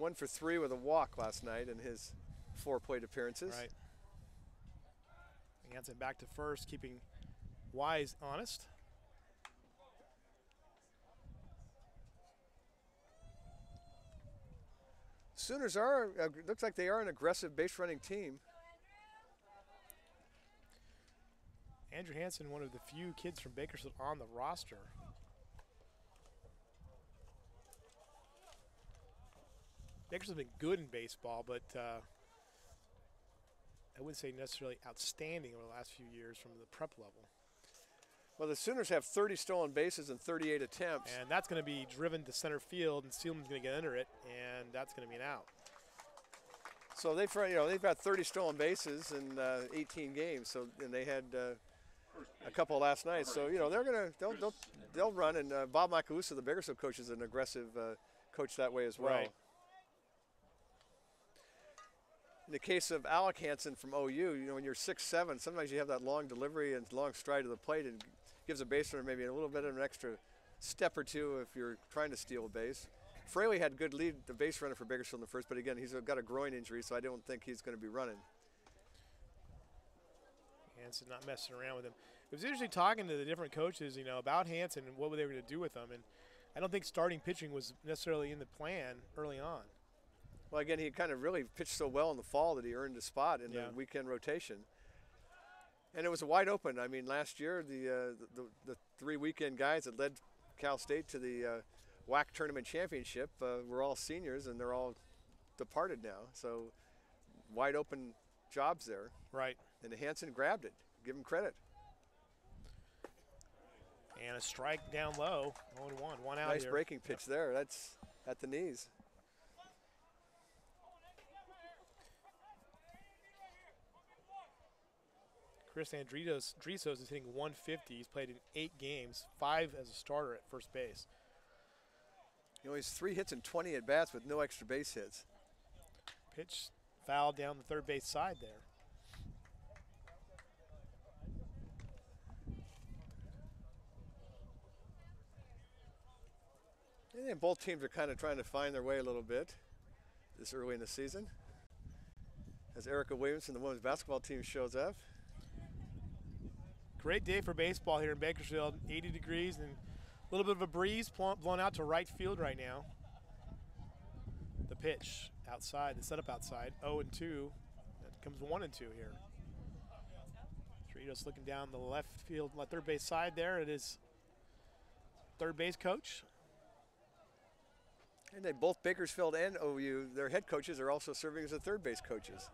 one for three with a walk last night in his four plate appearances. Right. Hanson back to first, keeping Wise honest. Sooners are, uh, looks like they are an aggressive base running team. Andrew Hanson, one of the few kids from Bakersfield on the roster. Bakersfield's been good in baseball, but uh, I wouldn't say necessarily outstanding over the last few years from the prep level. Well, the Sooners have 30 stolen bases and 38 attempts. And that's going to be driven to center field, and Seelman's going to get under it, and that's going to be an out. So they've you know they've got 30 stolen bases in uh, 18 games. So and they had uh, a couple last night. So you know they're gonna they'll they'll, they'll run. And uh, Bob Macaluso, the Bakersfield coach, is an aggressive uh, coach that way as well. Right. In the case of Alec Hansen from OU, you know when you're six seven, sometimes you have that long delivery and long stride to the plate, and gives a base runner maybe a little bit of an extra step or two if you're trying to steal a base. Fraley had good lead, the base runner for Bakersfield in the first, but again, he's got a groin injury, so I don't think he's going to be running. Hanson not messing around with him. It was interesting talking to the different coaches, you know, about Hanson and what they were going to do with him. And I don't think starting pitching was necessarily in the plan early on. Well, again, he kind of really pitched so well in the fall that he earned a spot in yeah. the weekend rotation. And it was a wide open. I mean, last year, the, uh, the, the, three weekend guys that led Cal State to the uh, WAC tournament championship uh, were all seniors, and they're all departed now. So wide open jobs there. Right. And Hanson grabbed it. Give him credit. And a strike down low, 1 1, one out Nice here. breaking pitch there. That's at the knees. Chris Andritos Drisos is hitting 150. He's played in eight games, five as a starter at first base. You know, he's three hits and 20 at bats with no extra base hits. Pitch foul down the third base side there. And both teams are kind of trying to find their way a little bit this early in the season. As Erica Williamson, the women's basketball team, shows up. Great day for baseball here in Bakersfield. 80 degrees and a little bit of a breeze blown out to right field right now. The pitch outside, the setup outside, 0 and 2. That comes 1 and 2 here. Tritos looking down the left field, third base side there. It is third base coach. And they both Bakersfield and OU, their head coaches are also serving as the third base coaches.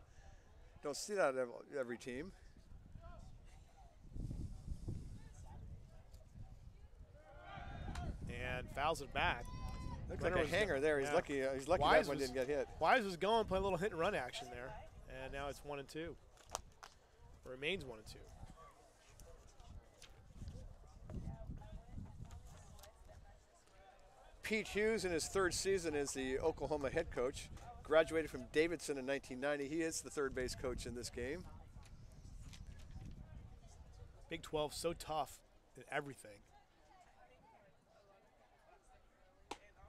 Don't see that every team. and fouls it back. Looks like a hanger there. He's yeah. lucky. Uh, he's lucky Wise that one was, didn't get hit. Wise was going, play a little hit and run action there, and now it's one and two. Remains one and two. Pete Hughes in his third season as the Oklahoma head coach. Graduated from Davidson in 1990. He is the third base coach in this game. Big 12 so tough in everything.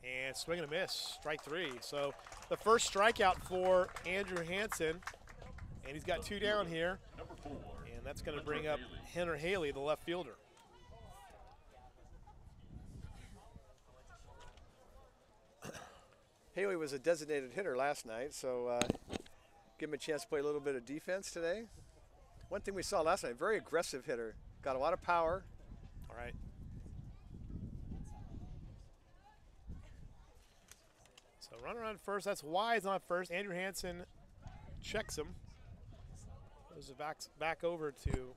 And swing and a miss, strike three. So the first strikeout for Andrew Hanson. And he's got two down here. And that's going to bring up Henry Haley, the left fielder. Haley was a designated hitter last night, so uh, give him a chance to play a little bit of defense today. One thing we saw last night, very aggressive hitter. Got a lot of power. All right. Runner on first. That's why Wise on first. Andrew Hanson checks him. Goes back, back over to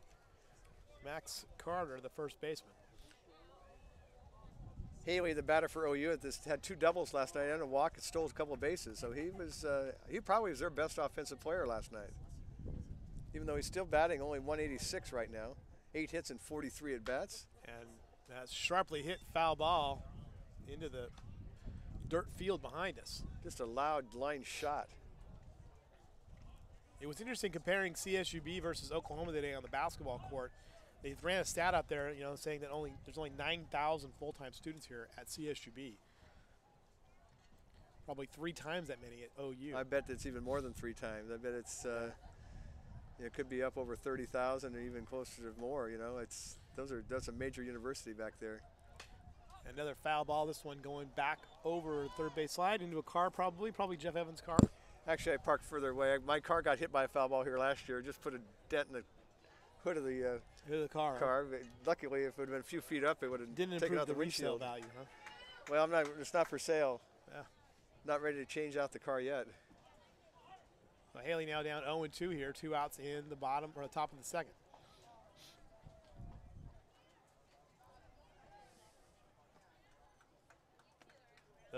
Max Carter, the first baseman. Haley, the batter for OU, this had two doubles last night and a walk and stole a couple of bases. So he was uh, he probably was their best offensive player last night. Even though he's still batting only 186 right now, eight hits and 43 at bats. And that sharply hit foul ball into the dirt field behind us. Just a loud line shot. It was interesting comparing CSUB versus Oklahoma today on the basketball court. They ran a stat up there, you know, saying that only there's only 9,000 full-time students here at CSUB. probably three times that many at OU. I bet it's even more than three times. I bet it's uh, it could be up over thirty thousand or even closer to more. You know, it's those are that's a major university back there. Another foul ball. This one going back over third base slide into a car, probably, probably Jeff Evans' car. Actually, I parked further away. My car got hit by a foul ball here last year. Just put a dent in the hood of the uh, Hit the car. car. But luckily, if it would have been a few feet up, it would have Didn't taken improve out the the resale windshield. value, huh? Well, I'm not. It's not for sale. Yeah. Not ready to change out the car yet. So Haley now down 0 2 here, two outs in the bottom or the top of the second.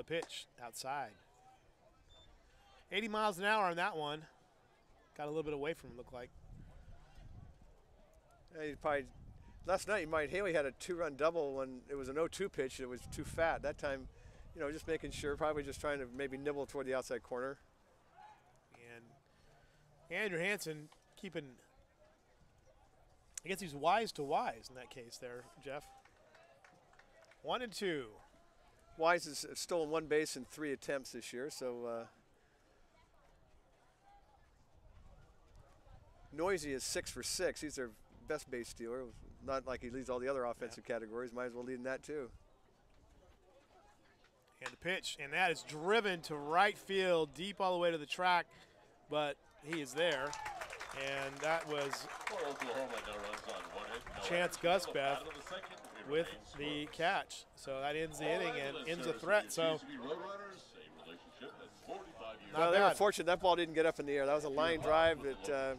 The pitch outside. 80 miles an hour on that one. Got a little bit away from him, looked like. Yeah, you probably last night you might Haley had a two-run double when it was an 0-2 pitch. It was too fat that time. You know, just making sure, probably just trying to maybe nibble toward the outside corner. And Andrew Hansen keeping, I guess he's wise to wise in that case there, Jeff. One and two. Wise has stolen one base in three attempts this year, so uh, Neuse is six for six. He's their best base stealer. Not like he leads all the other offensive categories. Might as well lead in that too. And the pitch, and that is driven to right field, deep all the way to the track, but he is there. And that was For Oklahoma, no runs on one hit, no Chance errors until the Gusbeth bottom of the second. It with the catch. So that ends the inning and ends hear the threat. So TCB Roadrunners, a relationship that's 45 years Not they were fortunate that ball didn't get up in the air. That was a line drive that uh,